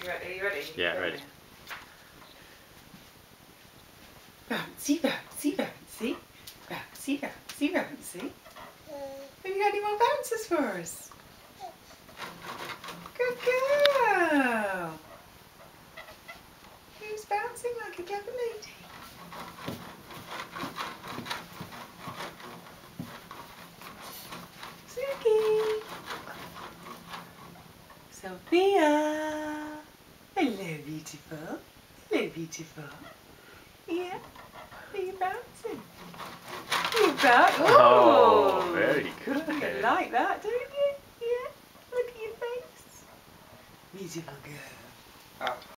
You ready? Are you ready? Yeah, ready. Bouncy, bouncy, bouncy. Bouncy, bouncy, bouncy. Have you got any more bounces for us? Good girl. Who's bouncing like a clever Sophia. Hello, beautiful. Hello, beautiful. Yeah. Are you bouncing? you bouncing? Oh, very good. You like that, don't you? Yeah. Look at your face. Beautiful girl. Oh.